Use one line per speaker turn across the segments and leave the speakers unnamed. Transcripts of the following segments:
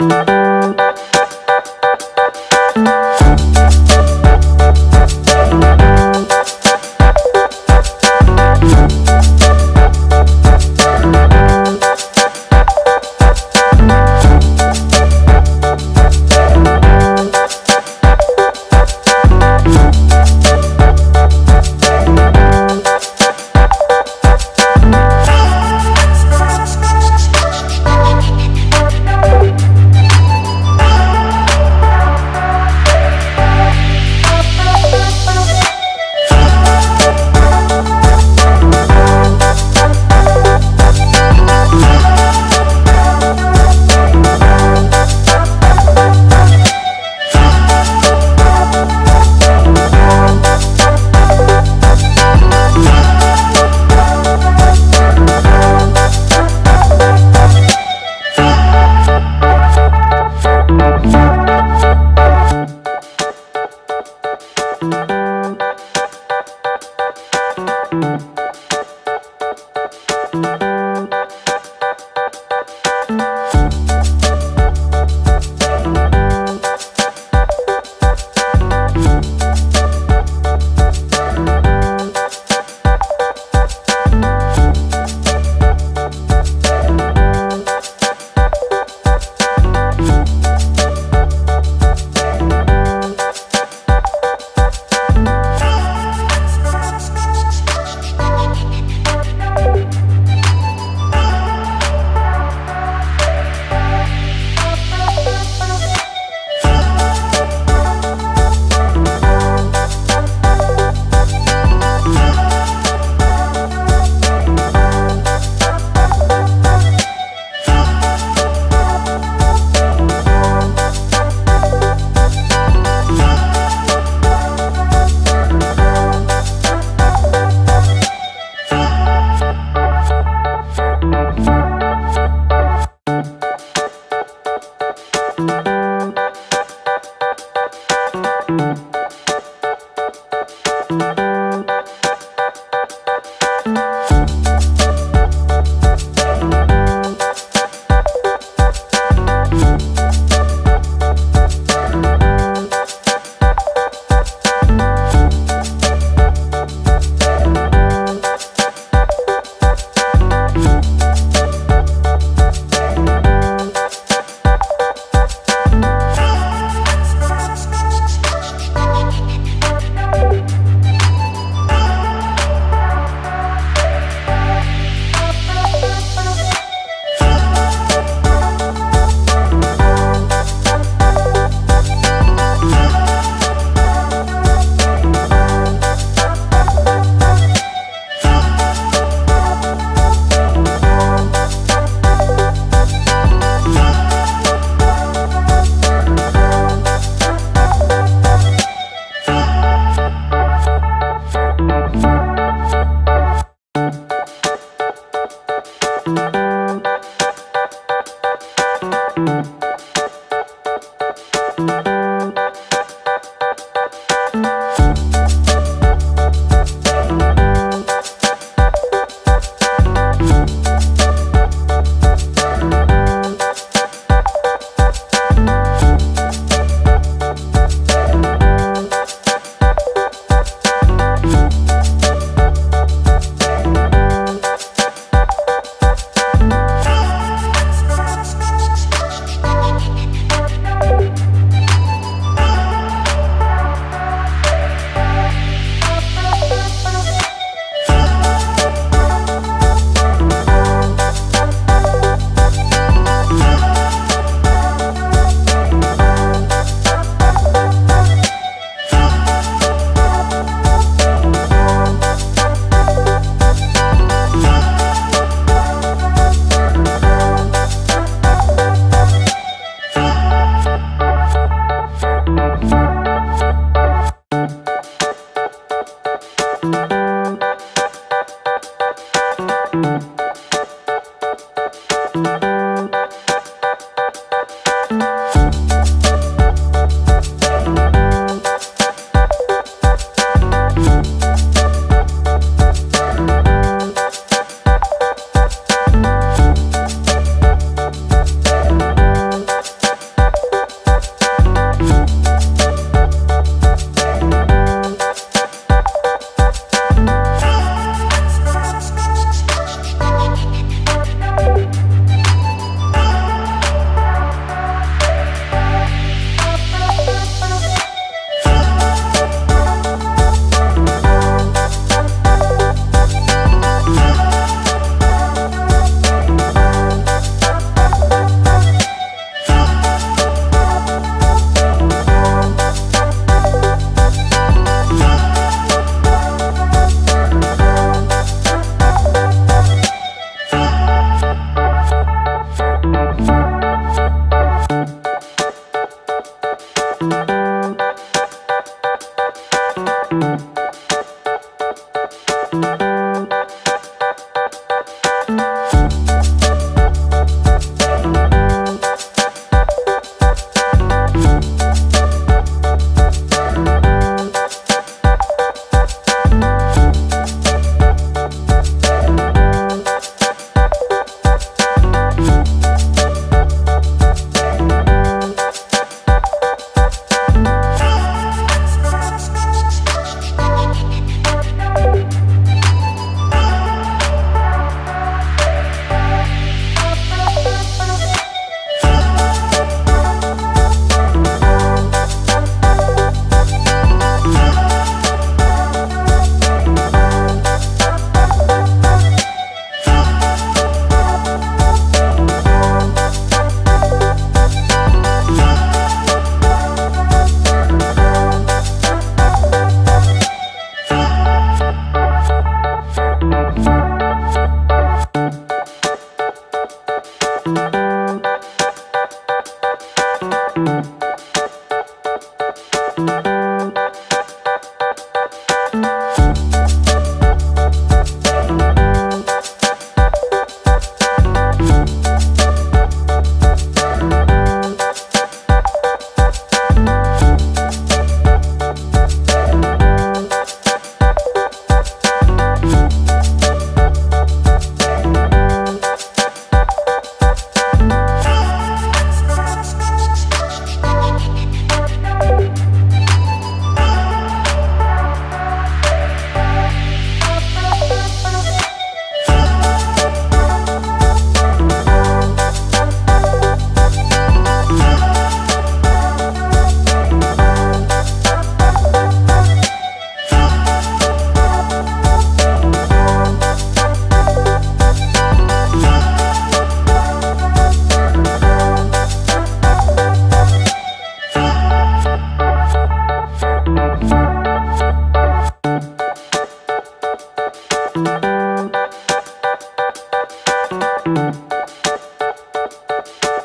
you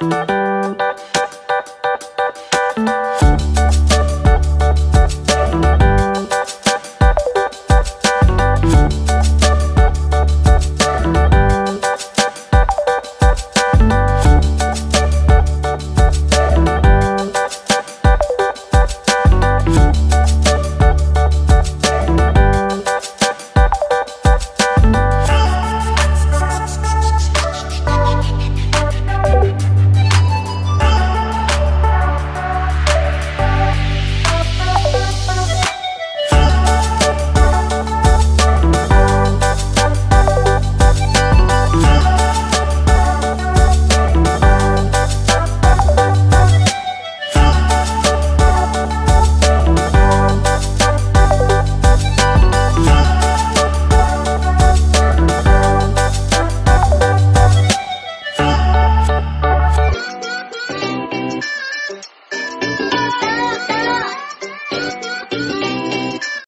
Thank you.